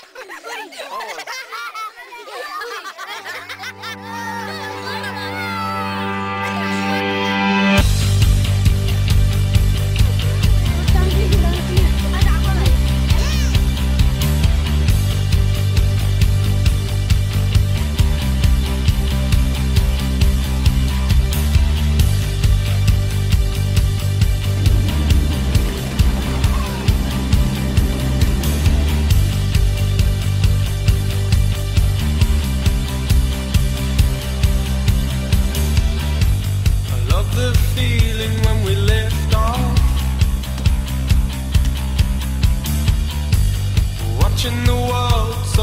oh.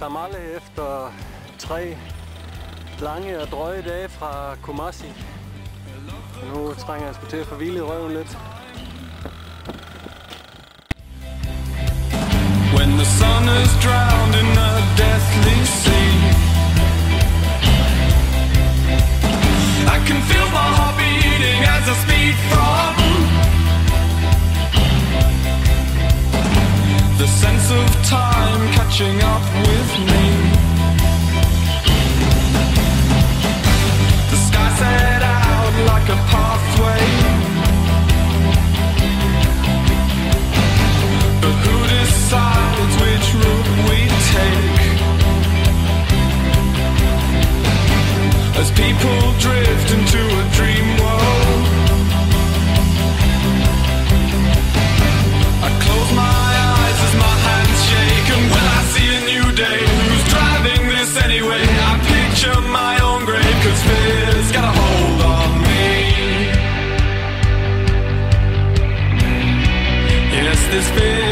Samale efter tre lange og drøje dage fra Kumasi. Nu trænger jeg sgu til at få hvilet røven lidt. When the sun is drowning us this fear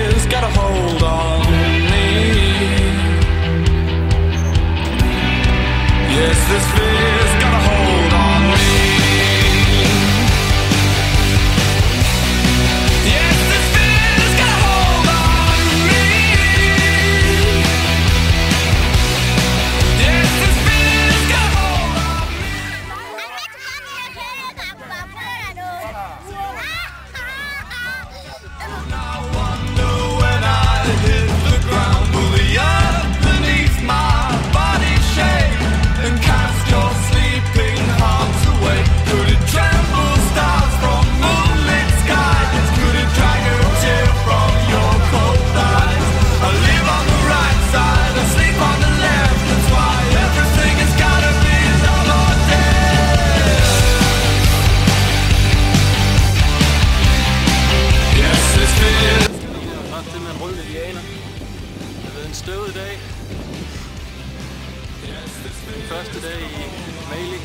første dag i Mali.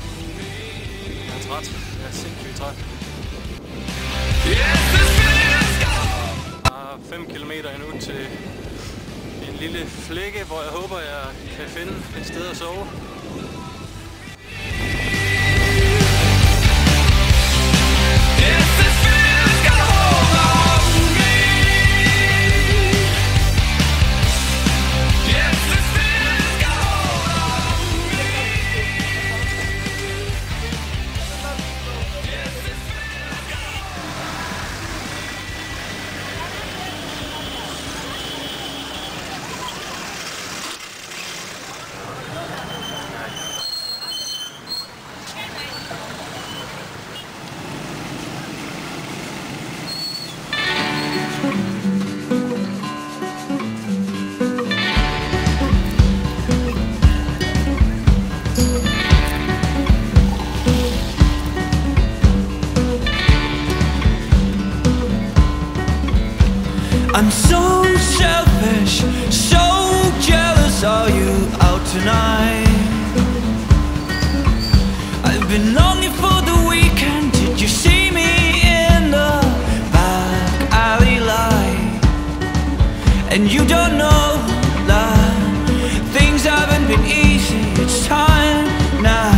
Jeg er træt. Jeg er sindssygt træt. Der er 5 km endnu til en lille flække, hvor jeg håber, jeg kan finde et sted at sove. Tonight? I've been longing for the weekend. Did you see me in the back alley light? And you don't know that things haven't been easy. It's time now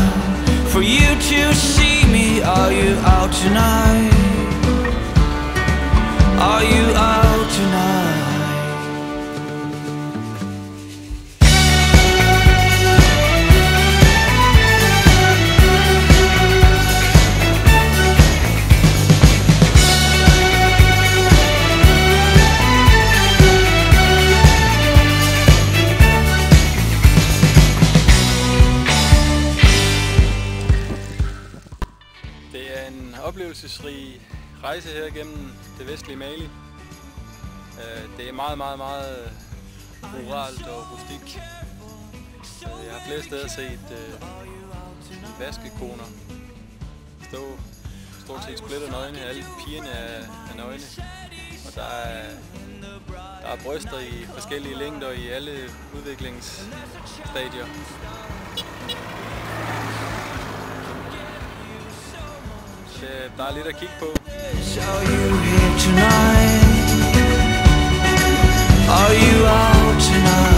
for you to see me. Are you out tonight? Oplevelsesrig rejse her gennem det vestlige Mali. Øh, det er meget, meget, meget øh, ruralt og rustik. Øh, jeg har flere steder set øh, vaskekoner stå stort set splitter nøgne. Alle pigerne er, er nøgne. Og der er, der er bryster i forskellige længder i alle udviklingsstadier. Øh, der er lidt at kigge på. Are you here tonight? Are you out tonight?